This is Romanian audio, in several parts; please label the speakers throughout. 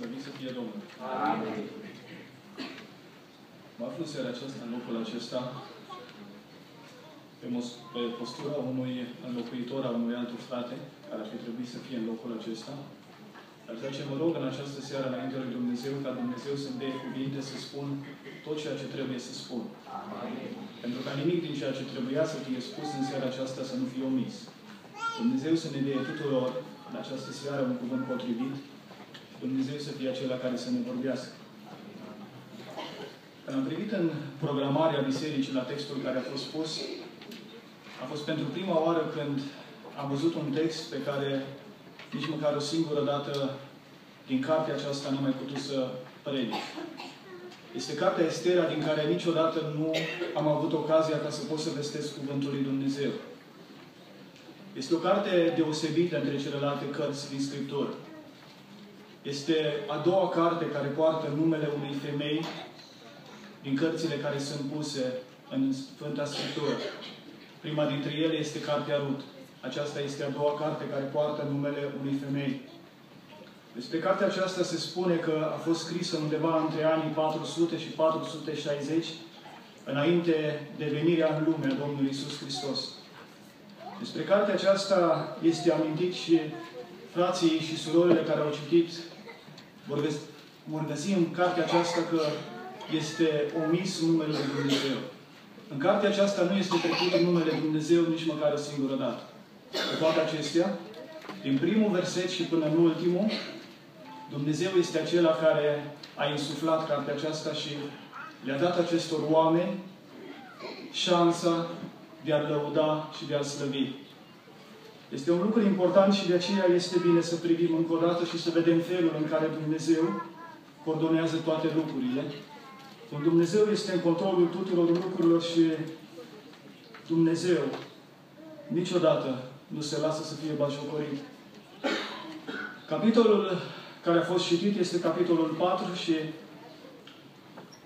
Speaker 1: Slăvit să fie Domnul.
Speaker 2: Amin.
Speaker 1: Mă aflu seara aceasta, în locul acesta, pe, mos- pe postura unui înlocuitor al unui alt frate, care ar fi trebuit să fie în locul acesta. Dar ceea ce mă rog în această seară înainte lui Dumnezeu, ca Dumnezeu să-mi dea cuvinte să spun tot ceea ce trebuie să spun.
Speaker 2: Amin.
Speaker 1: Pentru ca nimic din ceea ce trebuia să fie spus în seara aceasta să nu fie omis. Dumnezeu să ne dea tuturor în această seară un cuvânt potrivit și Dumnezeu să fie acela care să ne vorbească. Când am privit în programarea bisericii la textul care a fost spus, a fost pentru prima oară când am văzut un text pe care nici măcar o singură dată din cartea aceasta nu am mai putut să predic. Este cartea Estera din care niciodată nu am avut ocazia ca să pot să vestesc Cuvântul lui Dumnezeu. Este o carte deosebită între celelalte cărți din Scriptură. Este a doua carte care poartă numele unei femei din cărțile care sunt puse în Sfânta Scriptură. Prima dintre ele este Cartea Rut. Aceasta este a doua carte care poartă numele unei femei. Despre cartea aceasta se spune că a fost scrisă undeva între anii 400 și 460, înainte de venirea în lume a Domnului Isus Hristos. Despre cartea aceasta este amintit și frații și surorile care au citit vor găsi, vor găsi în cartea aceasta că este omis numele Lui Dumnezeu. În cartea aceasta nu este trecut numele Dumnezeu nici măcar o singură dată. Cu toate acestea, din primul verset și până în ultimul, Dumnezeu este acela care a insuflat cartea aceasta și le-a dat acestor oameni șansa de a lăuda și de a slăvi. Este un lucru important și de aceea este bine să privim încă o dată și să vedem felul în care Dumnezeu coordonează toate lucrurile. Când Dumnezeu este în controlul tuturor lucrurilor și Dumnezeu niciodată nu se lasă să fie bajocorit. Capitolul care a fost citit este capitolul 4 și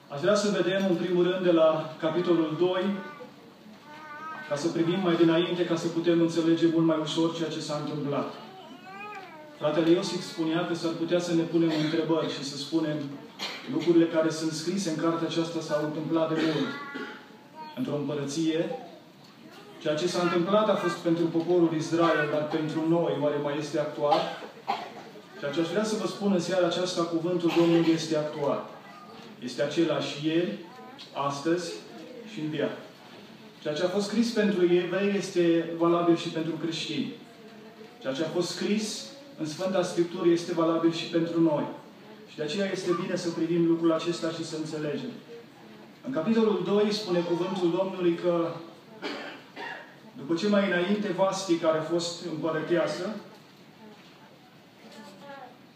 Speaker 1: aș vrea să vedem în primul rând de la capitolul 2 ca să privim mai dinainte, ca să putem înțelege mult mai ușor ceea ce s-a întâmplat. Fratele Iosif spunea că s-ar putea să ne punem întrebări și să spunem lucrurile care sunt scrise în cartea aceasta s-au întâmplat de mult. Într-o împărăție, ceea ce s-a întâmplat a fost pentru poporul Israel, dar pentru noi, oare mai este actual? Ceea ce aș vrea să vă spun în seara aceasta, cuvântul Domnului este actual. Este același ieri, astăzi și în viață. Ceea ce a fost scris pentru evrei este valabil și pentru creștini. Ceea ce a fost scris în Sfânta Scriptură este valabil și pentru noi. Și de aceea este bine să privim lucrul acesta și să înțelegem. În capitolul 2 spune cuvântul Domnului că după ce mai înainte Vasti, care a fost împărăteasă,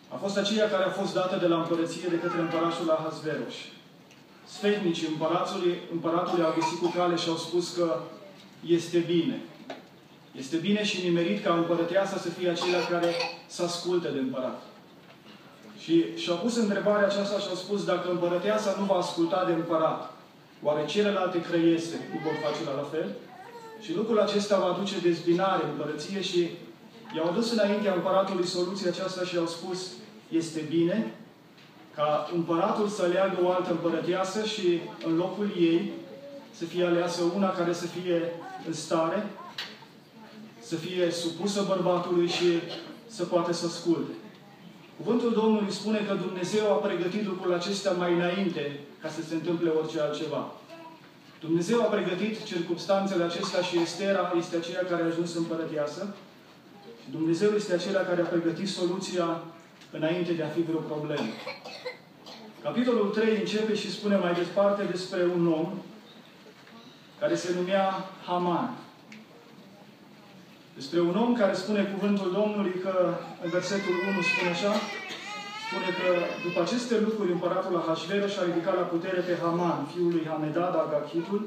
Speaker 1: a fost aceea care a fost dată de la împărăție de către împăratul Ahasveros. Sfetnicii împăratului, împăratului au găsit cu cale și au spus că este bine. Este bine și nimerit ca împărăteasa să fie aceea care să asculte de împărat. Și și-au pus întrebarea aceasta și au spus, dacă împărăteasa nu va asculta de împărat, oare celelalte creiese nu vor face la, la fel? Și lucrul acesta va aduce dezbinare împărăție și i-au adus înaintea împăratului soluția aceasta și au spus, este bine ca împăratul să aleagă o altă împărăteasă și în locul ei să fie aleasă una care să fie în stare, să fie supusă bărbatului și să poată să asculte. Cuvântul Domnului spune că Dumnezeu a pregătit lucrul acesta mai înainte ca să se întâmple orice altceva. Dumnezeu a pregătit circumstanțele acestea și Estera este aceea care a ajuns împărăteasă. Și Dumnezeu este acela care a pregătit soluția înainte de a fi vreo problemă. Capitolul 3 începe și spune mai departe despre un om care se numea Haman. Despre un om care spune cuvântul Domnului că în versetul 1 spune așa, spune că după aceste lucruri împăratul Ahasveros a ridicat la putere pe Haman, fiul lui Hamedad, Agachitul,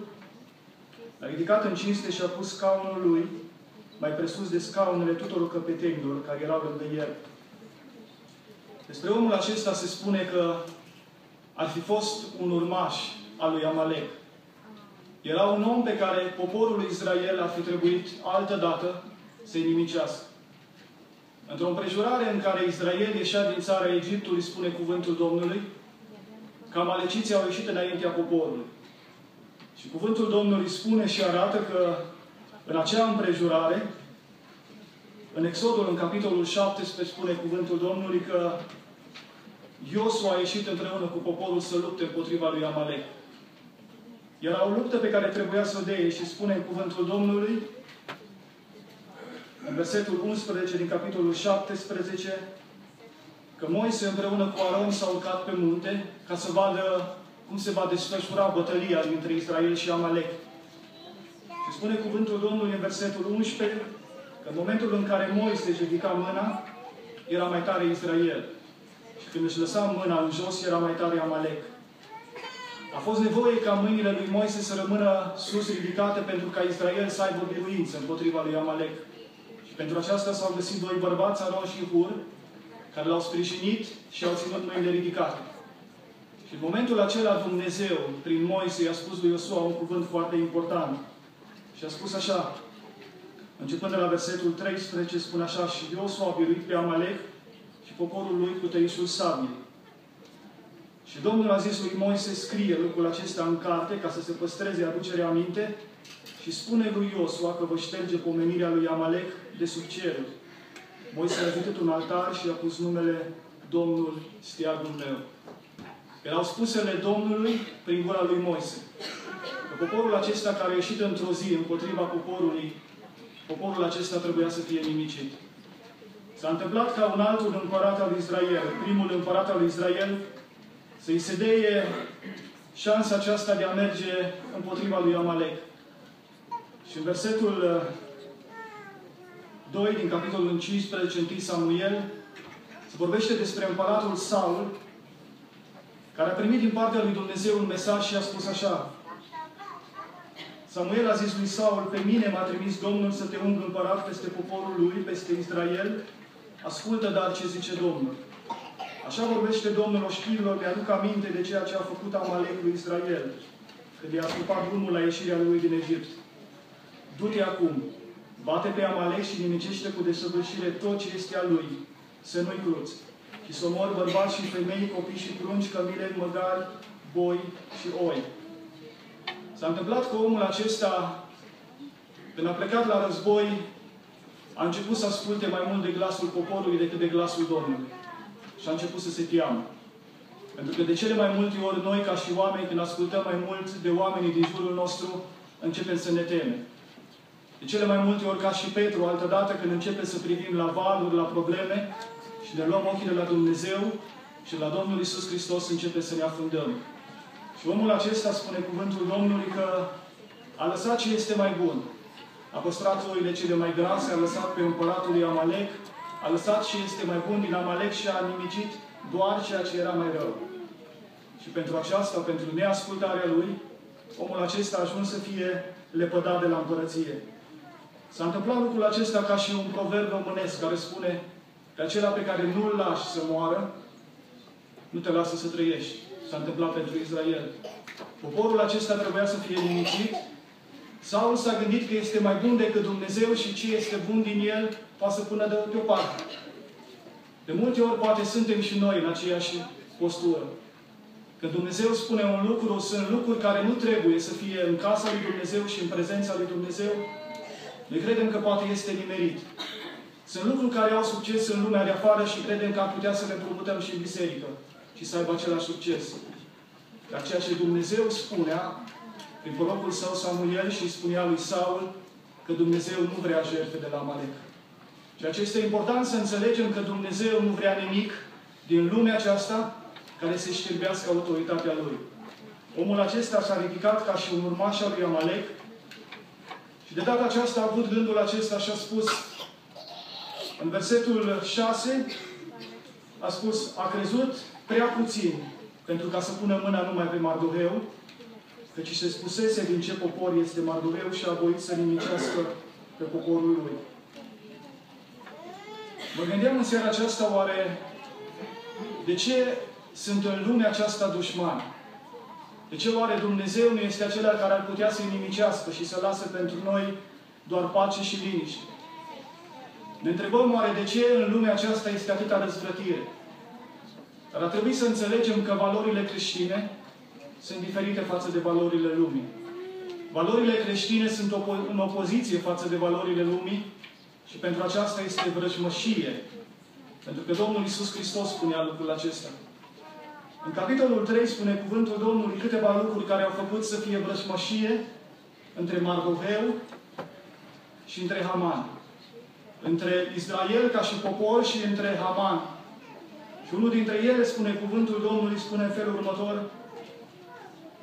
Speaker 1: l-a ridicat în cinste și a pus scaunul lui mai presus de scaunele tuturor căpetenilor care erau lângă el. Despre omul acesta se spune că ar fi fost un urmaș al lui Amalek. Era un om pe care poporul Israel ar fi trebuit altă dată să-i nimicească. Într-o împrejurare în care Israel ieșea din țara Egiptului, spune cuvântul Domnului, că amaleciții au ieșit înaintea poporului. Și cuvântul Domnului spune și arată că în acea împrejurare, în Exodul, în capitolul 17, spune cuvântul Domnului că Iosu a ieșit împreună cu poporul să lupte împotriva lui Amalek. Era o luptă pe care trebuia să o dea și spune în cuvântul Domnului, în versetul 11 din capitolul 17, că Moise împreună cu Aron s-a urcat pe munte ca să vadă cum se va desfășura bătălia dintre Israel și Amalek. Și spune cuvântul Domnului în versetul 11 că în momentul în care Moise își ridica mâna, era mai tare Israel. Și când își lăsa mâna în jos, era mai tare Amalek. A fost nevoie ca mâinile lui Moise să rămână sus ridicate pentru ca Israel să aibă biruință împotriva lui Amalek. Și pentru aceasta s-au găsit doi bărbați, Aron și Hur, care l-au sprijinit și au ținut mâinile ridicate. Și în momentul acela Dumnezeu, prin Moise, i-a spus lui Iosua un cuvânt foarte important. Și a spus așa, începând de la versetul 13, spune așa, și Iosua a biruit pe Amalek și poporul lui cu tăișul sabiei. Și Domnul a zis lui Moise, scrie lucrul acesta în carte ca să se păstreze aducerea aminte și spune lui Iosua că vă șterge pomenirea lui Amalek de sub ceruri. Moise a ridicat un altar și a pus numele Domnul stiagul meu. Erau spusele Domnului prin gura lui Moise. Că poporul acesta care a ieșit într-o zi împotriva poporului, poporul acesta trebuia să fie nimicit. S-a întâmplat ca un altul împărat al Israel, primul împărat al Israel, să-i se deie șansa aceasta de a merge împotriva lui Amalek. Și în versetul 2 uh, din capitolul 15, 1 Samuel, se vorbește despre împăratul Saul, care a primit din partea lui Dumnezeu un mesaj și a spus așa. Samuel a zis lui Saul, pe mine m-a trimis Domnul să te ung împărat peste poporul lui, peste Israel. Ascultă dar ce zice Domnul. Așa vorbește Domnul oștirilor, mi-aduc aminte de ceea ce a făcut Amalek lui Israel, când i-a scupat drumul la ieșirea lui din Egipt. Du-te acum, bate pe Amalek și nimicește cu desăvârșire tot ce este a lui, să nu-i cruți, și să omor bărbați și femei, copii și prunci, cămile, măgari, boi și oi. S-a întâmplat că omul acesta, când a plecat la război, a început să asculte mai mult de glasul poporului decât de glasul Domnului și a început să se teamă. Pentru că de cele mai multe ori noi, ca și oameni, când ascultăm mai mult de oamenii din jurul nostru, începem să ne temem. De cele mai multe ori, ca și Petru, altădată când începem să privim la valuri, la probleme și ne luăm ochii de la Dumnezeu și la Domnul Isus Hristos, începe să ne afundăm. Și omul acesta spune cuvântul Domnului că a lăsat ce este mai bun. A păstrat oile cele mai grase, a lăsat pe împăratul lui Amalek, a lăsat ce este mai bun din Amalek și a nimicit doar ceea ce era mai rău. Și pentru aceasta, pentru neascultarea lui, omul acesta a ajuns să fie lepădat de la împărăție. S-a întâmplat lucrul acesta ca și un proverb românesc care spune că acela pe care nu-l lași să moară, nu te lasă să trăiești. S-a întâmplat pentru Israel. Poporul acesta trebuia să fie nimicit. Saul s-a gândit că este mai bun decât Dumnezeu și ce este bun din el poate să pună deoparte. De multe ori poate suntem și noi în aceeași postură. Când Dumnezeu spune un lucru, sunt lucruri care nu trebuie să fie în casa lui Dumnezeu și în prezența lui Dumnezeu. Noi credem că poate este nimerit. Sunt lucruri care au succes în lumea de afară și credem că ar putea să le împrumutăm și în biserică și să aibă același succes. Dar ceea ce Dumnezeu spunea, prin prorocul său Samuel și spunea lui Saul, că Dumnezeu nu vrea jertfe de la Amalek. Ceea ce este important să înțelegem că Dumnezeu nu vrea nimic din lumea aceasta care să știrbească autoritatea Lui. Omul acesta s-a ridicat ca și un urmaș al lui Amalek și de data aceasta a avut gândul acesta și a spus în versetul 6 a spus, a crezut prea puțin pentru ca să pună mâna numai pe Mardoheu, căci se spusese din ce popor este Mardoheu și a voit să nimicească pe poporul lui. Mă gândeam în seara aceasta oare de ce sunt în lumea aceasta dușmani? De ce oare Dumnezeu nu este acela care ar putea să-i nimicească și să lasă pentru noi doar pace și liniște? Ne întrebăm oare de ce în lumea aceasta este atâta răzvrătire. Dar ar trebui să înțelegem că valorile creștine sunt diferite față de valorile lumii. Valorile creștine sunt opo- în opoziție față de valorile lumii și pentru aceasta este vrăjmășie. Pentru că Domnul Isus Hristos spunea lucrul acesta. În capitolul 3 spune cuvântul Domnului câteva lucruri care au făcut să fie vrăjmășie între Mardoveu și între Haman. Între Israel ca și popor și între Haman. Și unul dintre ele spune cuvântul Domnului, spune în felul următor,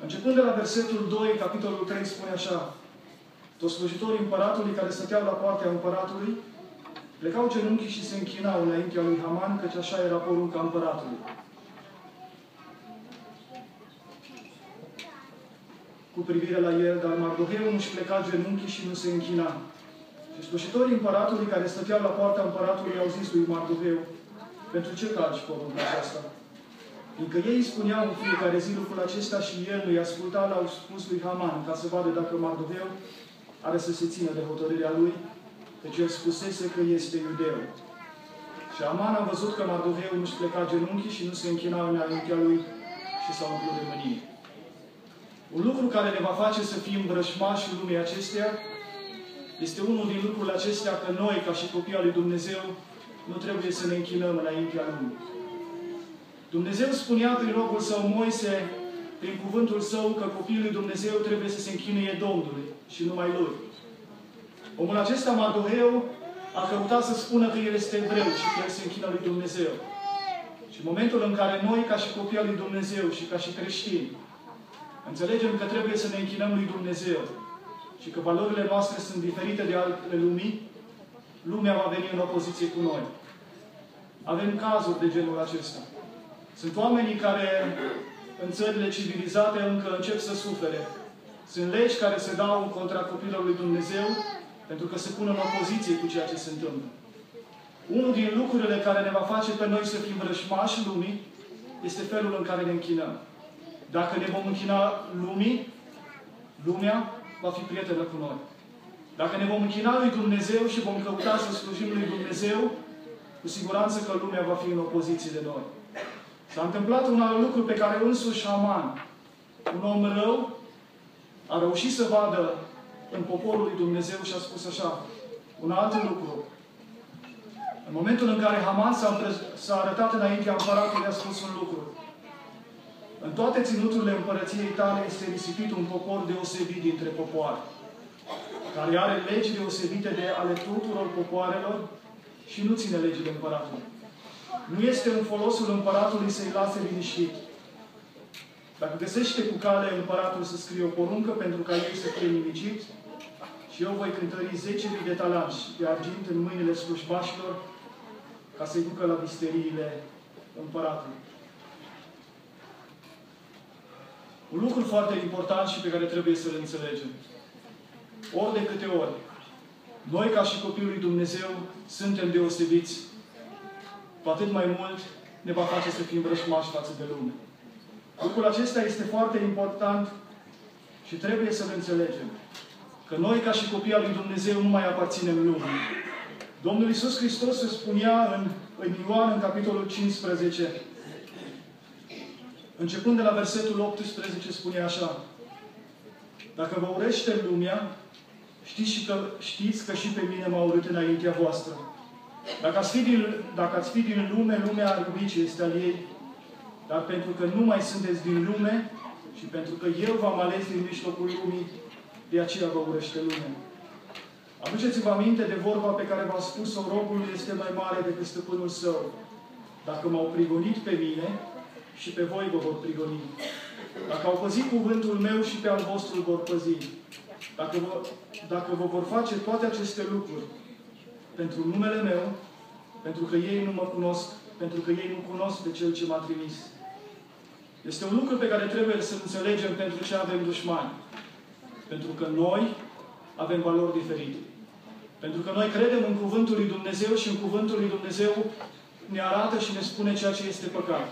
Speaker 1: Începând de la versetul 2, capitolul 3, spune așa. Toți slujitorii împăratului care stăteau la partea împăratului plecau genunchii și se închinau înaintea lui Haman, căci așa era porunca împăratului. Cu privire la el, dar Mardoheu nu-și pleca genunchii și nu se închina. Și slujitorii împăratului care stăteau la poarta împăratului au zis lui Mardoheu, pentru ce calci porunca aceasta? Fiindcă ei spuneau în fiecare zi lucrul acesta și el nu-i asculta, l-au spus lui Haman, ca să vadă dacă Mardoveu are să se țină de hotărârea lui, deci el spusese că este iudeu. Și Aman a văzut că Mardoveu nu-și pleca genunchii și nu se închina înaintea lui și s-a umplut de mânie. Un lucru care ne va face să fim vrășmași în lumea acestea este unul din lucrurile acestea că noi, ca și copii al lui Dumnezeu, nu trebuie să ne închinăm înaintea Lui. Dumnezeu spunea prin rogul său Moise, prin cuvântul său, că copiii lui Dumnezeu trebuie să se închinuie Domnului și numai Lui. Omul acesta, Mardoheu, a căutat să spună că el este evreu și că el se închină lui Dumnezeu. Și în momentul în care noi, ca și copii al lui Dumnezeu și ca și creștini, înțelegem că trebuie să ne închinăm lui Dumnezeu și că valorile noastre sunt diferite de altele lumii, lumea va veni în opoziție cu noi. Avem cazuri de genul acesta. Sunt oamenii care în țările civilizate încă încep să sufere. Sunt legi care se dau în contra copilului lui Dumnezeu pentru că se pun în opoziție cu ceea ce se întâmplă. Unul din lucrurile care ne va face pe noi să fim vrășmași lumii este felul în care ne închinăm. Dacă ne vom închina lumii, lumea va fi prietenă cu noi. Dacă ne vom închina lui Dumnezeu și vom căuta să slujim lui Dumnezeu, cu siguranță că lumea va fi în opoziție de noi. S-a întâmplat un alt lucru pe care însuși Haman, un om rău, a reușit să vadă în poporul lui Dumnezeu și a spus așa, un alt lucru. În momentul în care Haman s-a, arătat înaintea împăratului, a spus un lucru. În toate ținuturile împărăției tale este risipit un popor deosebit dintre popoare, care are legi deosebite de ale tuturor popoarelor și nu ține legile împăratului. Nu este în folosul împăratului să-i lase liniștit. Dacă găsește cu cale împăratul să scrie o poruncă pentru ca ei să fie nimicit, și eu voi cântări 10.000 de talanți de argint în mâinile slujbașilor ca să-i ducă la visteriile împăratului. Un lucru foarte important și pe care trebuie să-l înțelegem. Ori de câte ori, noi ca și copilul lui Dumnezeu suntem deosebiți cu atât mai mult ne va face să fim vrășmași față de lume. Lucrul acesta este foarte important și trebuie să-l înțelegem. Că noi, ca și copii al lui Dumnezeu, nu mai aparținem lumii. Domnul Iisus Hristos se spunea în, în Ioan, în capitolul 15, începând de la versetul 18, spunea așa, Dacă vă urește lumea, știți, și că, știți că și pe mine m-a urât înaintea voastră. Dacă ați fi din, dacă ați fi din lume, lumea ar iubi ce este al ei. Dar pentru că nu mai sunteți din lume și pentru că Eu v-am ales din mijlocul lumii, de aceea vă urăște lumea. Aduceți-vă aminte de vorba pe care v-am spus-o, robul este mai mare decât stăpânul său. Dacă m-au prigonit pe mine, și pe voi vă vor prigoni. Dacă au păzit cuvântul meu și pe al vostru îl vor păzi. Dacă vă, dacă vă vor face toate aceste lucruri, pentru numele meu, pentru că ei nu mă cunosc, pentru că ei nu cunosc pe Cel ce m-a trimis. Este un lucru pe care trebuie să înțelegem pentru ce avem dușmani. Pentru că noi avem valori diferite. Pentru că noi credem în Cuvântul lui Dumnezeu și în Cuvântul lui Dumnezeu ne arată și ne spune ceea ce este păcat.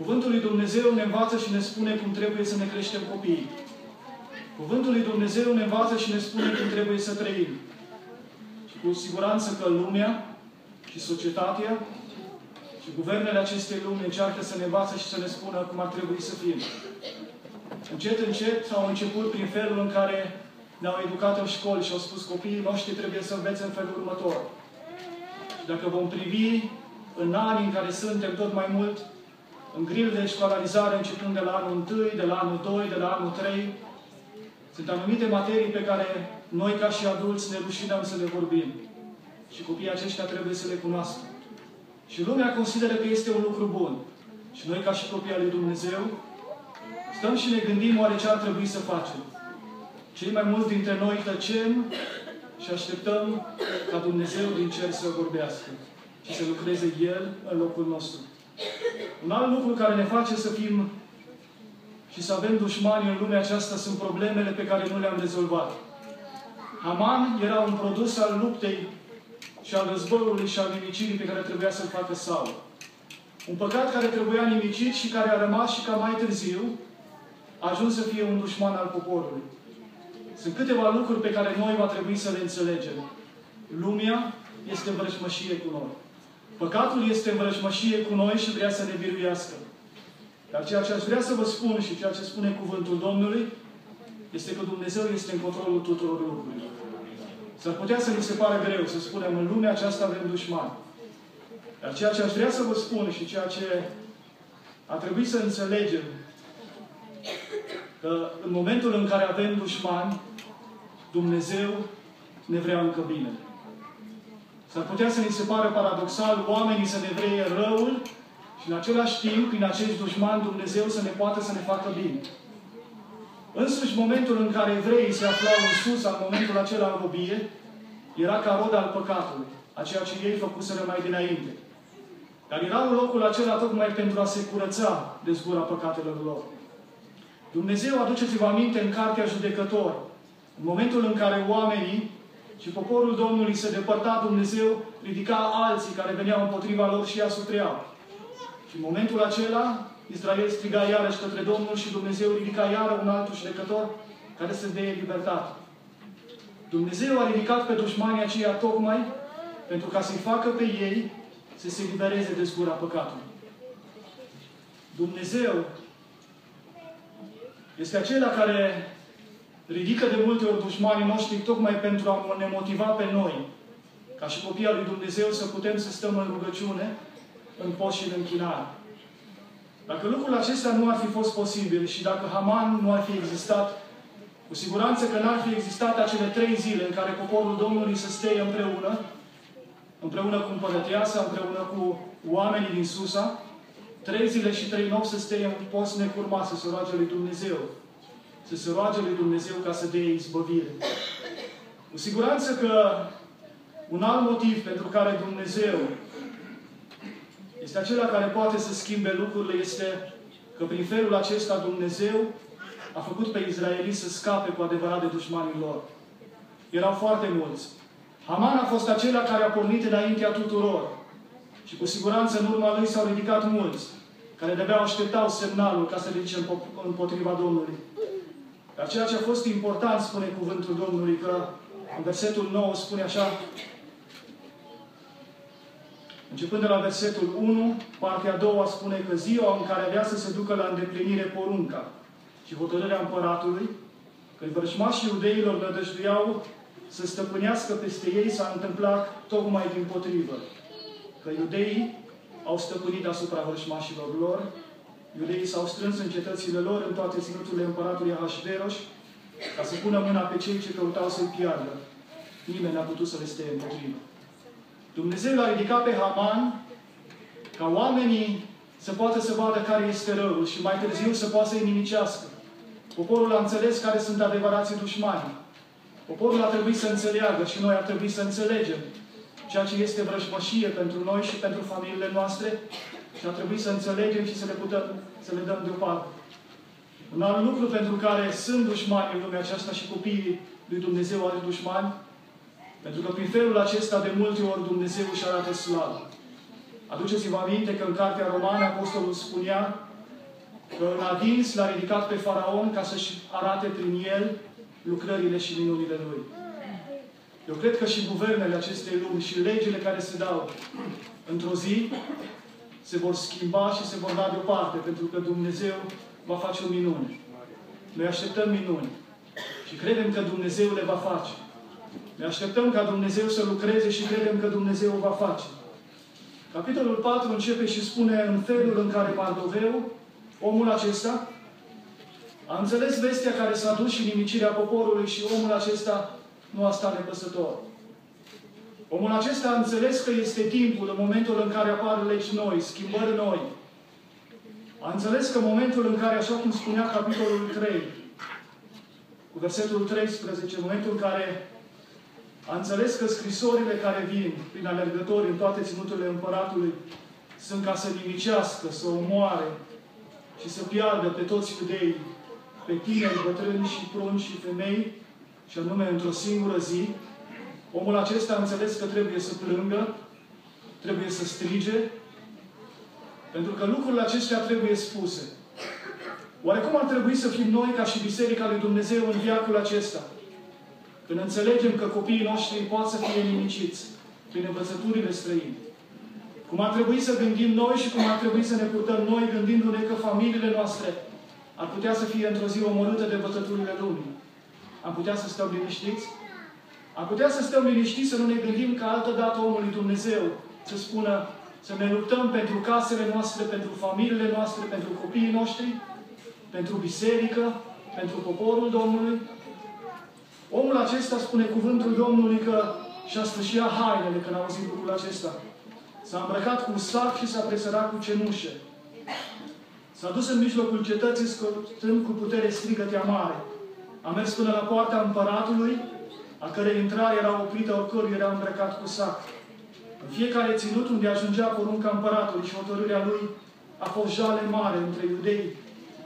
Speaker 1: Cuvântul lui Dumnezeu ne învață și ne spune cum trebuie să ne creștem copiii. Cuvântul lui Dumnezeu ne învață și ne spune cum trebuie să trăim. Și cu siguranță că lumea și societatea și guvernele acestei lumi încearcă să ne învață și să ne spună cum ar trebui să fim. Încet, încet au început prin felul în care ne-au educat în școli și au spus copiii noștri trebuie să învețe în felul următor. Și dacă vom privi în anii în care suntem tot mai mult, în gril de școlarizare începând de la anul 1, de la anul 2, de la anul 3, sunt anumite materii pe care noi ca și adulți ne rușinăm să le vorbim. Și copiii aceștia trebuie să le cunoască. Și lumea consideră că este un lucru bun. Și noi ca și copii al lui Dumnezeu stăm și ne gândim oare ce ar trebui să facem. Cei mai mulți dintre noi tăcem și așteptăm ca Dumnezeu din cer să vorbească și să lucreze El în locul nostru. Un alt lucru care ne face să fim și să avem dușmani în lumea aceasta sunt problemele pe care nu le-am rezolvat. Haman era un produs al luptei și al războiului și al nimicirii pe care trebuia să-l facă Saul. Un păcat care trebuia nimicit și care a rămas și ca mai târziu a ajuns să fie un dușman al poporului. Sunt câteva lucruri pe care noi va trebui să le înțelegem. Lumea este în vrăjmășie cu noi. Păcatul este în vrăjmășie cu noi și vrea să ne biruiască. Dar ceea ce aș vrea să vă spun și ceea ce spune Cuvântul Domnului este că Dumnezeu este în controlul tuturor lucrurilor. S-ar putea să ni se pare greu să spunem în lumea aceasta avem dușmani. Dar ceea ce aș vrea să vă spun și ceea ce a trebuit să înțelegem că în momentul în care avem dușmani, Dumnezeu ne vrea încă bine. S-ar putea să ni se pară paradoxal oamenii să ne vreie răul și în același timp, prin acești dușmani, Dumnezeu să ne poată să ne facă bine. Însuși, momentul în care evreii se aflau în sus, al momentul acela în robie, era ca rod al păcatului, a ceea ce ei făcuseră mai dinainte. Dar era în locul acela tocmai pentru a se curăța de zgura păcatelor lor. Dumnezeu, aduceți-vă aminte în Cartea Judecător, în momentul în care oamenii și poporul Domnului se depărta, Dumnezeu ridica alții care veneau împotriva lor și i asupreau. Și în momentul acela, Israel striga iarăși către Domnul și Dumnezeu ridica iară un alt judecător care să dea libertate. Dumnezeu a ridicat pe dușmanii aceia tocmai pentru ca să-i facă pe ei să se libereze de zgura păcatului. Dumnezeu este acela care ridică de multe ori dușmanii noștri tocmai pentru a ne motiva pe noi, ca și copii al lui Dumnezeu, să putem să stăm în rugăciune, în post și în închinare. Dacă lucrul acesta nu ar fi fost posibil și dacă Haman nu ar fi existat, cu siguranță că n-ar fi existat acele trei zile în care poporul Domnului să stea împreună, împreună cu împărăteasa, împreună cu oamenii din Susa, trei zile și trei nopți să stea în post necurma, să se roage lui Dumnezeu. Să se roage lui Dumnezeu ca să dea izbăvire. Cu siguranță că un alt motiv pentru care Dumnezeu este acela care poate să schimbe lucrurile, este că prin felul acesta Dumnezeu a făcut pe izraeliți să scape cu adevărat de dușmanii lor. Erau foarte mulți. Haman a fost acela care a pornit înaintea tuturor. Și cu siguranță în urma lui s-au ridicat mulți, care de-abia așteptau semnalul ca să ridice împotriva Domnului. Dar ceea ce a fost important, spune cuvântul Domnului, că în versetul 9 spune așa, Începând de la versetul 1, partea a doua spune că ziua în care avea să se ducă la îndeplinire porunca și hotărârea împăratului, când vrăjmașii iudeilor nădăjduiau să stăpânească peste ei, s-a întâmplat tocmai din potrivă. Că iudeii au stăpânit asupra vrăjmașilor lor, iudeii s-au strâns în cetățile lor, în toate ținuturile împăratului Ahasveros, ca să pună mâna pe cei ce căutau să-i piardă. Nimeni n-a putut să le stea împotrivă. Dumnezeu l-a ridicat pe Haman ca oamenii să poată să vadă care este răul și mai târziu să poată să-i nimicească. Poporul a înțeles care sunt adevărații dușmani. Poporul a trebuit să înțeleagă și noi ar trebui să înțelegem ceea ce este vrăjmășie pentru noi și pentru familiile noastre și ar trebui să înțelegem și să le putem să le dăm deoparte. Un alt lucru pentru care sunt dușmani în lumea aceasta și copiii lui Dumnezeu are dușmani pentru că prin felul acesta de multe ori Dumnezeu își arată slavă. Aduceți-vă aminte că în Cartea Romană Apostolul spunea că în adins l-a ridicat pe Faraon ca să-și arate prin el lucrările și minunile lui. Eu cred că și guvernele acestei lumi și legile care se dau într-o zi se vor schimba și se vor da deoparte, pentru că Dumnezeu va face o minune. Noi așteptăm minuni și credem că Dumnezeu le va face. Ne așteptăm ca Dumnezeu să lucreze și credem că Dumnezeu o va face. Capitolul 4 începe și spune în felul în care Mardoveu, omul acesta, a înțeles vestea care s-a dus și nimicirea poporului și omul acesta nu a stat nepăsător. Omul acesta a înțeles că este timpul, în momentul în care apar legi noi, schimbări noi. A înțeles că momentul în care, așa cum spunea capitolul 3, cu versetul 13, în momentul în care a înțeles că scrisorile care vin prin alergători în toate ținuturile împăratului sunt ca să nimicească, să omoare și să piardă pe toți iudeii, pe tineri, bătrâni și prunci și femei, și anume într-o singură zi, omul acesta a înțeles că trebuie să plângă, trebuie să strige, pentru că lucrurile acestea trebuie spuse. Oare cum ar trebui să fim noi ca și Biserica lui Dumnezeu în viacul acesta? Când înțelegem că copiii noștri pot să fie nimiciți prin învățăturile străine. Cum ar trebui să gândim noi și cum ar trebui să ne purtăm noi gândindu-ne că familiile noastre ar putea să fie într-o zi omorâte de învățăturile lumii. Am putea să stăm liniștiți? Am putea să stăm liniștiți, să nu ne gândim că altă dată omul lui Dumnezeu să spună să ne luptăm pentru casele noastre, pentru familiile noastre, pentru copiii noștri, pentru biserică, pentru poporul Domnului. Omul acesta spune cuvântul Domnului că și-a sfârșit hainele când a auzit lucrul acesta. S-a îmbrăcat cu sac și s-a presărat cu cenușe. S-a dus în mijlocul cetății scotând cu putere strigătea mare. A mers până la poarta împăratului, a cărei intrare era oprită oricărui era îmbrăcat cu sac. În fiecare ținut unde ajungea porunca împăratului și hotărârea lui, a fost jale mare între iudei.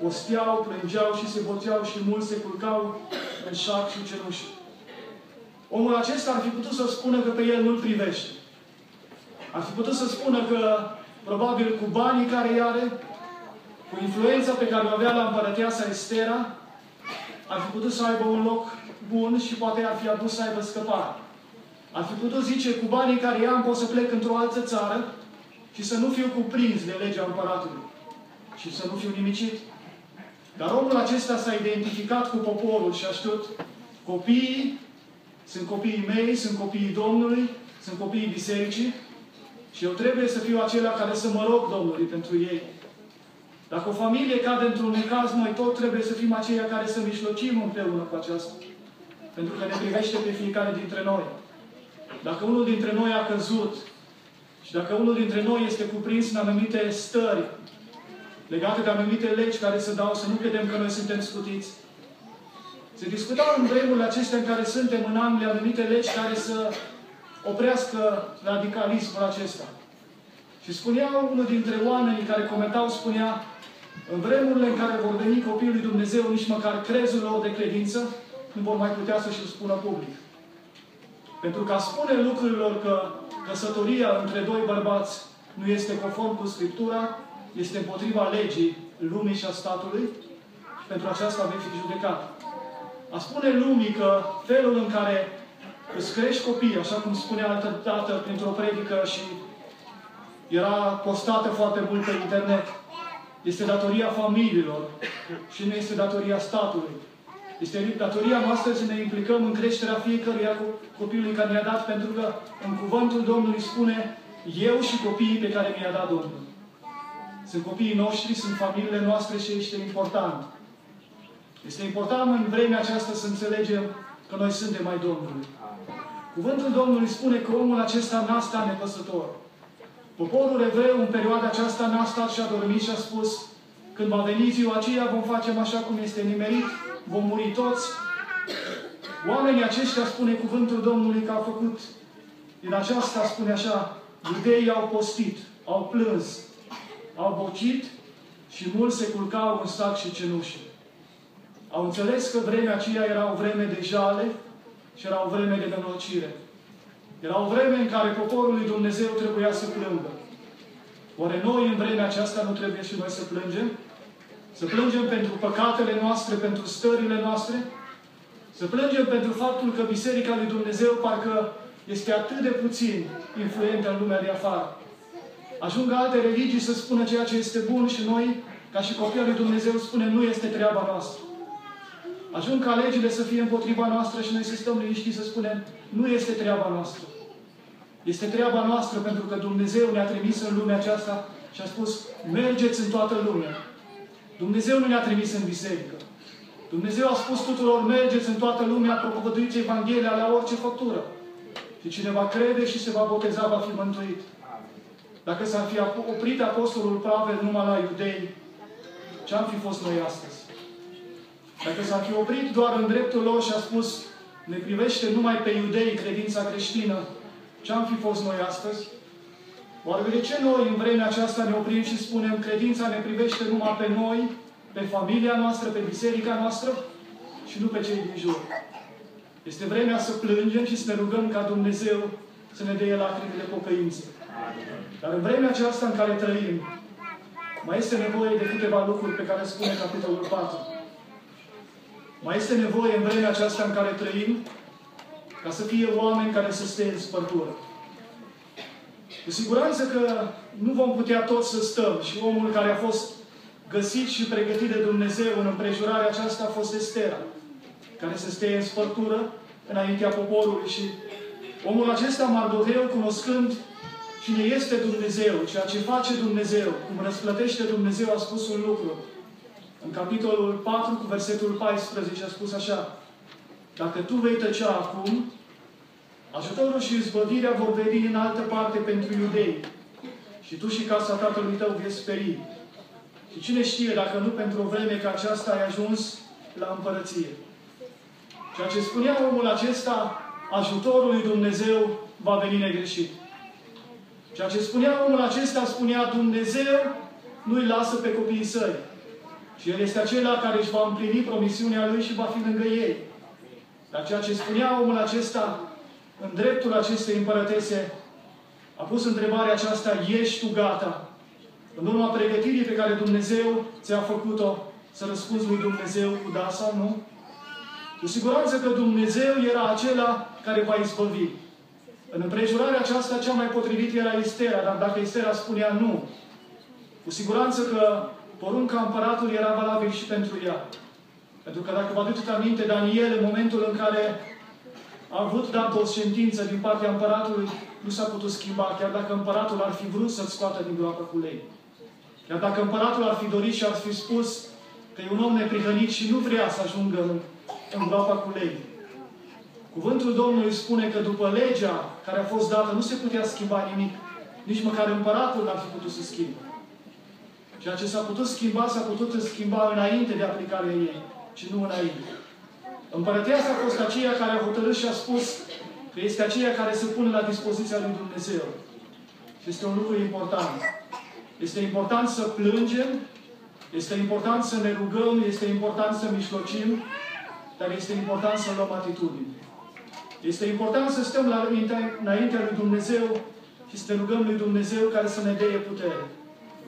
Speaker 1: Osteau, plângeau și se boteau și mulți se culcau în șac și cenușă. Omul acesta ar fi putut să spună că pe el nu-l privește. Ar fi putut să spună că, probabil cu banii care îi are, cu influența pe care o avea la împărăteasa Estera, ar fi putut să aibă un loc bun și poate ar fi adus să aibă scăpare. Ar fi putut zice, cu banii care am pot să plec într-o altă țară și să nu fiu cuprins de legea împăratului. Și să nu fiu nimicit. Dar omul acesta s-a identificat cu poporul și a știut copiii sunt copiii mei, sunt copiii Domnului, sunt copiii bisericii și eu trebuie să fiu acela care să mă rog Domnului pentru ei. Dacă o familie cade într-un necaz, noi tot trebuie să fim aceia care să mijlocim împreună cu aceasta. Pentru că ne privește pe fiecare dintre noi. Dacă unul dintre noi a căzut și dacă unul dintre noi este cuprins în anumite stări legate de anumite legi care se dau, să nu credem că noi suntem scutiți. Se discutau în vremurile acestea în care suntem în Anglia anumite legi care să oprească radicalismul acesta. Și spunea unul dintre oamenii care comentau, spunea, în vremurile în care vor veni copiii lui Dumnezeu, nici măcar crezul lor de credință, nu vor mai putea să-și spună public. Pentru că a spune lucrurilor că căsătoria între doi bărbați nu este conform cu Scriptura, este împotriva legii lumii și a statului și pentru aceasta vei fi judecat. A spune lumii că felul în care îți crești copii, așa cum spunea altă dată printr-o predică și era postată foarte mult pe internet, este datoria familiilor și nu este datoria statului. Este datoria noastră să ne implicăm în creșterea fiecăruia copilului care ne-a dat, pentru că în cuvântul Domnului spune eu și copiii pe care mi-a dat Domnul. Sunt copiii noștri, sunt familiile noastre și este important. Este important în vremea aceasta să înțelegem că noi suntem mai Domnului. Cuvântul Domnului spune că omul acesta n-a stat nepăsător. Poporul evreu în perioada aceasta n-a stat și a dormit și a spus când va veni ziua aceea vom face așa cum este nimerit, vom muri toți. Oamenii aceștia, spune cuvântul Domnului, că au făcut din aceasta, spune așa, iudeii au postit, au plâns, au bocit și mulți se culcau în sac și cenușe. Au înțeles că vremea aceea era o vreme de jale și era o vreme de nenorocire. Era o vreme în care poporul lui Dumnezeu trebuia să plângă. Oare noi în vremea aceasta nu trebuie și noi să plângem? Să plângem pentru păcatele noastre, pentru stările noastre? Să plângem pentru faptul că Biserica lui Dumnezeu parcă este atât de puțin influentă în lumea de afară. Ajung alte religii să spună ceea ce este bun și noi, ca și copiii lui Dumnezeu, spunem nu este treaba noastră. Ajung ca legile să fie împotriva noastră și noi să stăm liniștiți să spunem nu este treaba noastră. Este treaba noastră pentru că Dumnezeu ne-a trimis în lumea aceasta și a spus mergeți în toată lumea. Dumnezeu nu ne-a trimis în biserică. Dumnezeu a spus tuturor, mergeți în toată lumea, propovăduiți Evanghelia la orice făptură. Și cine va crede și se va boteza, va fi mântuit. Dacă s-ar fi oprit Apostolul Pavel numai la iudei, ce-am fi fost noi astăzi? Dacă s-ar fi oprit doar în dreptul lor și a spus, ne privește numai pe iudei credința creștină, ce-am fi fost noi astăzi? Oare de ce noi în vremea aceasta ne oprim și spunem credința ne privește numai pe noi, pe familia noastră, pe biserica noastră și nu pe cei din jur? Este vremea să plângem și să ne rugăm ca Dumnezeu să ne dea lacrimile pocăinței. Dar în vremea aceasta în care trăim, mai este nevoie de câteva lucruri pe care spune capitolul 4. Mai este nevoie în vremea aceasta în care trăim ca să fie oameni care să stea în spărtură. Cu siguranță că nu vom putea toți să stăm și omul care a fost găsit și pregătit de Dumnezeu în împrejurarea aceasta a fost Estera, care să stea în spărtură înaintea poporului și omul acesta, Mardoheu, cunoscând cine este Dumnezeu, ceea ce face Dumnezeu, cum răsplătește Dumnezeu, a spus un lucru. În capitolul 4, cu versetul 14, a spus așa. Dacă tu vei tăcea acum, ajutorul și izbăvirea vor veni în altă parte pentru iudei. Și tu și casa tatălui tău veți speri. Și cine știe dacă nu pentru o vreme ca aceasta ai ajuns la împărăție. Ceea ce spunea omul acesta, ajutorul lui Dumnezeu va veni negreșit. Ceea ce spunea omul acesta, spunea Dumnezeu nu-i lasă pe copiii săi. Și El este acela care își va împlini promisiunea Lui și va fi lângă ei. Dar ceea ce spunea omul acesta, în dreptul acestei împărătese, a pus întrebarea aceasta, ești tu gata? În urma pregătirii pe care Dumnezeu ți-a făcut-o, să răspunzi lui Dumnezeu cu da sau nu? Cu siguranță că Dumnezeu era acela care va izbăvi. În împrejurarea aceasta, cea mai potrivit era Estera, dar dacă Estera spunea nu, cu siguranță că porunca împăratului era valabil și pentru ea. Pentru că dacă vă aduceți aminte, Daniel, în momentul în care a avut dat o sentință din partea împăratului, nu s-a putut schimba, chiar dacă împăratul ar fi vrut să-l scoată din groapă cu lei. Chiar dacă împăratul ar fi dorit și ar fi spus că e un om neprihănit și nu vrea să ajungă în, în groapa cu lei. Cuvântul Domnului spune că după legea care a fost dată nu se putea schimba nimic. Nici măcar împăratul n-ar fi putut să schimbe. Ceea ce s-a putut schimba, s-a putut schimba înainte de aplicarea ei și nu înainte. Împărăteasa a fost aceea care a hotărât și a spus că este aceea care se pune la dispoziția lui Dumnezeu. Și este un lucru important. Este important să plângem, este important să ne rugăm, este important să mișlocim, dar este important să luăm atitudine. Este important să stăm la înaintea lui Dumnezeu și să ne rugăm lui Dumnezeu care să ne dea putere.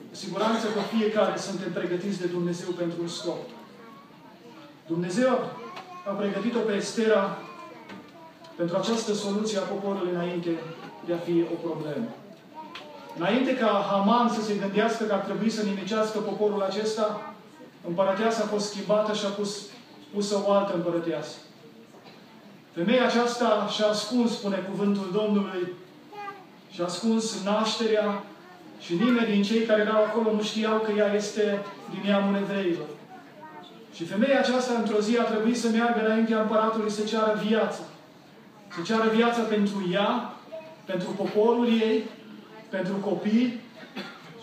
Speaker 1: Cu siguranță că fiecare suntem pregătiți de Dumnezeu pentru un scop. Dumnezeu a pregătit-o pe Estera pentru această soluție a poporului înainte de a fi o problemă. Înainte ca Haman să se gândească că ar trebui să nimicească poporul acesta, împărăteasa a fost schimbată și a pus, pusă o altă împărăteasă. Femeia aceasta și-a ascuns, spune cuvântul Domnului, și-a ascuns nașterea și nimeni din cei care erau acolo nu știau că ea este din neamul evreilor. Și femeia aceasta, într-o zi, a trebuit să meargă înaintea împăratului să ceară viață. Să ceară viață pentru ea, pentru poporul ei, pentru copii.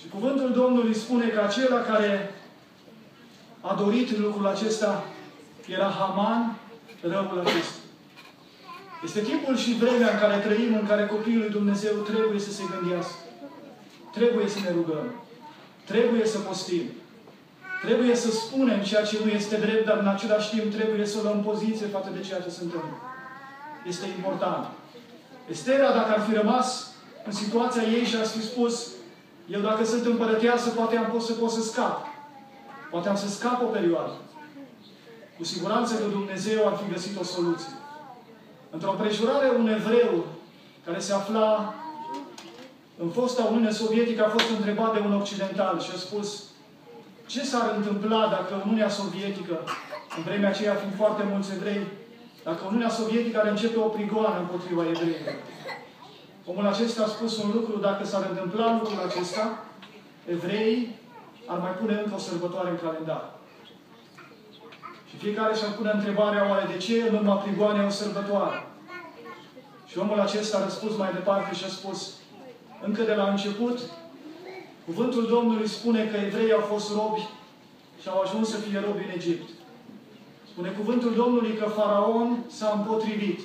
Speaker 1: Și cuvântul Domnului spune că acela care a dorit lucrul acesta era Haman, răul acesta. Este timpul și vremea în care trăim, în care copiii lui Dumnezeu trebuie să se gândească. Trebuie să ne rugăm. Trebuie să postim. Trebuie să spunem ceea ce nu este drept, dar în același timp trebuie să luăm poziție față de ceea ce se întâmplă. Este important. Estera, dacă ar fi rămas în situația ei și ar fi spus, eu dacă sunt împărăteasă, poate am pot să pot să scap. Poate am să scap o perioadă. Cu cu siguranță că Dumnezeu ar fi găsit o soluție. Într-o împrejurare, un evreu care se afla în fosta Uniune Sovietică a fost întrebat de un occidental și a spus ce s-ar întâmpla dacă Uniunea Sovietică, în vremea aceea fiind foarte mulți evrei, dacă Uniunea Sovietică ar începe o prigoană împotriva evreilor. Omul acesta a spus un lucru, dacă s-ar întâmpla lucrul acesta, evreii ar mai pune încă o sărbătoare în calendar. Și fiecare și-ar pune întrebarea, oare de ce în urma prigoanei o sărbătoare? Și omul acesta a răspuns mai departe și a spus, încă de la început, cuvântul Domnului spune că evreii au fost robi și au ajuns să fie robi în Egipt. Spune cuvântul Domnului că Faraon s-a împotrivit.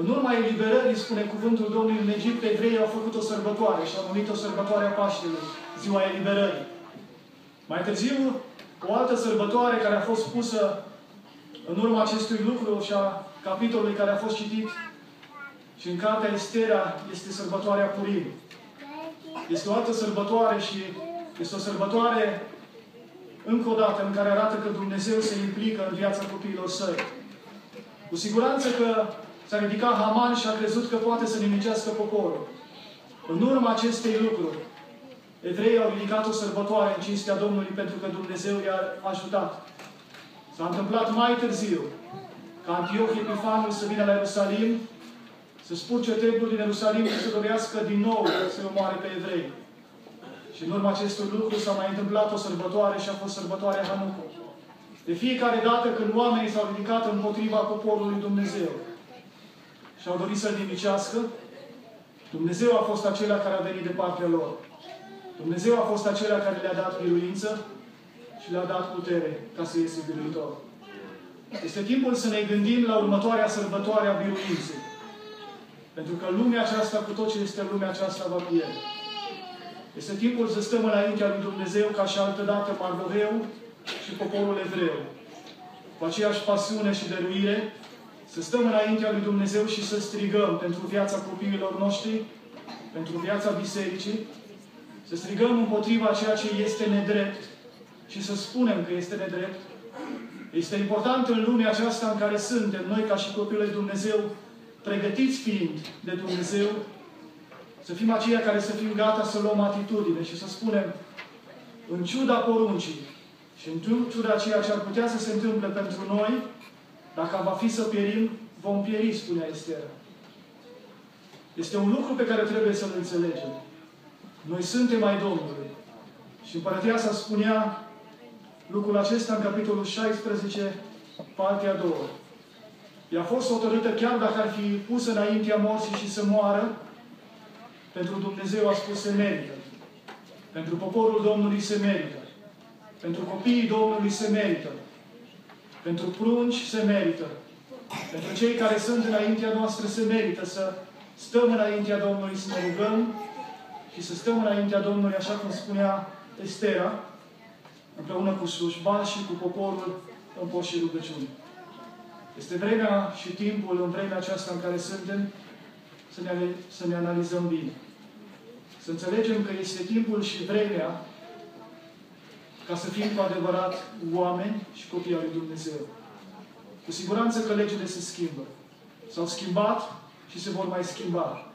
Speaker 1: În urma eliberării, spune cuvântul Domnului în Egipt, evreii au făcut o sărbătoare și au numit o sărbătoare a Paștelui, ziua eliberării. Mai târziu, o altă sărbătoare care a fost pusă în urma acestui lucru și a capitolului care a fost citit și în cartea Estera este sărbătoarea Purim. Este o altă sărbătoare și este o sărbătoare încă o dată în care arată că Dumnezeu se implică în viața copiilor săi. Cu siguranță că s-a ridicat Haman și a crezut că poate să nimicească poporul. În urma acestei lucruri, evreii au ridicat o sărbătoare în cinstea Domnului pentru că Dumnezeu i-a ajutat. S-a întâmplat mai târziu ca Antioch Epifanul să vină la Ierusalim să spurce templul din Ierusalim și să dorească din nou să omoare pe evrei. Și în urma acestui lucru s-a mai întâmplat o sărbătoare și a fost sărbătoarea Hanukkah. De fiecare dată când oamenii s-au ridicat împotriva poporului Dumnezeu și au dorit să-L nimicească, Dumnezeu a fost acela care a venit de partea lor. Dumnezeu a fost acela care le-a dat biruință și le-a dat putere ca să iese biruitor. Este timpul să ne gândim la următoarea sărbătoare a biruinței. Pentru că lumea aceasta, cu tot ce este în lumea aceasta, va pierde. Este timpul să stăm înaintea lui Dumnezeu ca și altădată Mardoheu și poporul evreu. Cu aceeași pasiune și dăruire, să stăm înaintea lui Dumnezeu și să strigăm pentru viața copiilor noștri, pentru viața bisericii, să strigăm împotriva ceea ce este nedrept și să spunem că este nedrept. Este important în lumea aceasta în care suntem, noi ca și copiii lui Dumnezeu, pregătiți fiind de Dumnezeu, să fim aceia care să fim gata să luăm atitudine și să spunem, în ciuda poruncii și în ciuda ceea ce ar putea să se întâmple pentru noi, dacă va fi să pierim, vom pieri, spunea Estera. Este un lucru pe care trebuie să-l înțelegem. Noi suntem ai Domnului. Și Împărătia spunea lucrul acesta în capitolul 16, partea a doua. Ea a fost hotărâtă chiar dacă ar fi pusă înaintea morții și să moară, pentru Dumnezeu a spus se merită. Pentru poporul Domnului se merită. Pentru copiii Domnului se merită. Pentru prunci se merită. Pentru cei care sunt înaintea noastră se merită să stăm înaintea Domnului, să ne rugăm și să stăm înaintea Domnului, așa cum spunea Estera, împreună cu slujba și cu poporul în post și rugăciune. Este vremea și timpul în vremea aceasta în care suntem să ne, să ne analizăm bine. Să înțelegem că este timpul și vremea ca să fim cu adevărat oameni și copii al lui Dumnezeu. Cu siguranță că legile se schimbă. S-au schimbat și se vor mai schimba.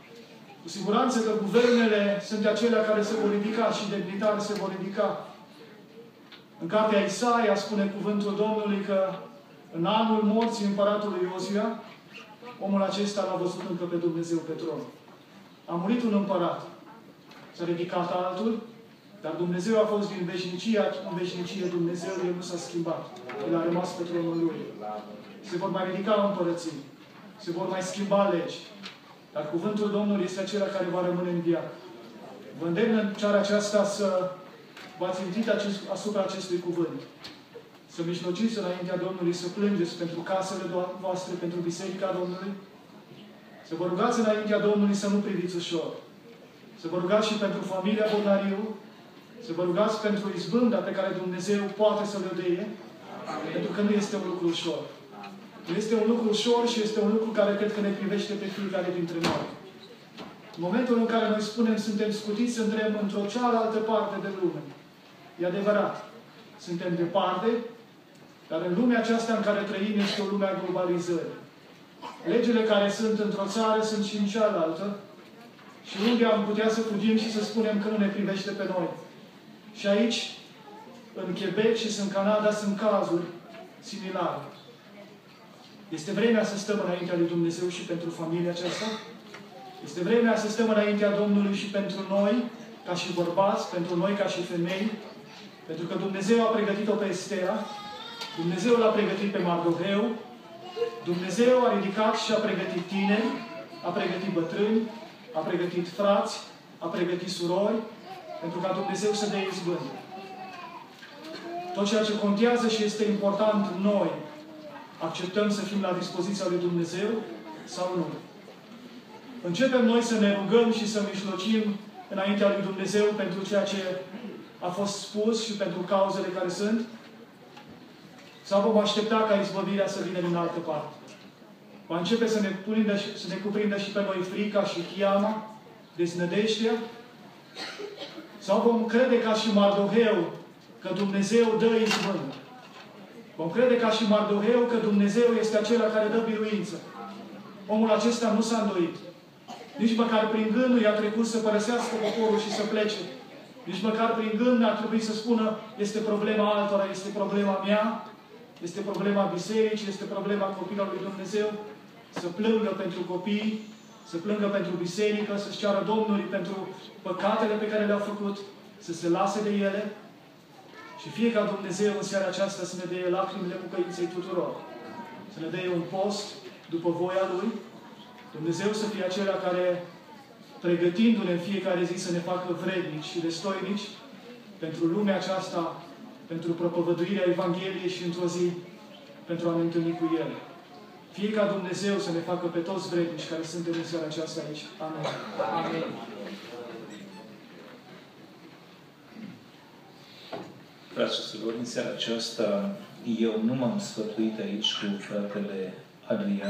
Speaker 1: Cu siguranță că guvernele sunt acelea care se vor ridica și demnitari se vor ridica. În cartea Isaia spune cuvântul Domnului că în anul morții împăratului Iozia, omul acesta l-a văzut încă pe Dumnezeu pe tron. A murit un împărat. S-a ridicat altul, dar Dumnezeu a fost din veșnicie, în veșnicie Dumnezeu, El nu s-a schimbat. El a rămas pe tronul Lui. Se vor mai ridica împărății. Se vor mai schimba legi. Dar cuvântul Domnului este acela care va rămâne în viață. Vă îndemn în ceara aceasta să v-ați acest, asupra acestui cuvânt să mijlociți înaintea Domnului, să plângeți pentru casele voastre, pentru Biserica Domnului, să vă rugați înaintea Domnului să nu priviți ușor. Să vă rugați și pentru familia Bonariu, să vă rugați pentru izbânda pe care Dumnezeu poate să le deie, pentru că nu este un lucru ușor. Nu este un lucru ușor și este un lucru care cred că ne privește pe fiecare dintre noi. În momentul în care noi spunem suntem scutiți, suntem într-o cealaltă parte de lume. E adevărat. Suntem departe, Dar în lumea aceasta în care trăim este o lume a globalizării. Legile care sunt într-o țară sunt și în cealaltă. Și unde am putea să fugim și să spunem că nu ne privește pe noi. Și aici, în Quebec și în Canada, sunt cazuri similare. Este vremea să stăm înaintea lui Dumnezeu și pentru familia aceasta. Este vremea să stăm înaintea Domnului și pentru noi, ca și bărbați, pentru noi ca și femei, pentru că Dumnezeu a pregătit-o pe Estera, Dumnezeu l-a pregătit pe Mardoheu, Dumnezeu a ridicat și a pregătit tineri, a pregătit bătrâni, a pregătit frați, a pregătit surori, pentru ca Dumnezeu să dea izbândă. Tot ceea ce contează și este important noi, acceptăm să fim la dispoziția lui Dumnezeu sau nu. Începem noi să ne rugăm și să mișlocim înaintea lui Dumnezeu pentru ceea ce a fost spus și pentru cauzele care sunt? Sau vom aștepta ca izbăvirea să vină din altă parte? Va începe să ne, prindă, să ne cuprindă și pe noi frica și chiama, deznădejdea? Sau vom crede ca și Mardoheu că Dumnezeu dă izbândă? Vom crede ca și Mardoheu că Dumnezeu este acela care dă biruință. Omul acesta nu s-a îndoit. Nici măcar prin gândul i-a trecut să părăsească poporul și să plece. Nici măcar prin gând ar trebui să spună este problema altora, este problema mea, este problema bisericii, este problema copilului lui Dumnezeu. Să plângă pentru copii, să plângă pentru biserică, să-și ceară Domnului pentru păcatele pe care le-au făcut, să se lase de ele, și fie ca Dumnezeu în seara aceasta să ne dea lacrimile bucăinței tuturor. Să ne dea un post după voia Lui. Dumnezeu să fie acela care, pregătindu-ne în fiecare zi să ne facă vrednici și destoinici pentru lumea aceasta, pentru propovăduirea Evangheliei și într-o zi pentru a ne întâlni cu El. Fie ca Dumnezeu să ne facă pe toți vrednici care suntem în seara aceasta aici. Amen. Amen.
Speaker 2: Frați și surori, în seara aceasta eu nu m-am sfătuit aici cu fratele Adrian,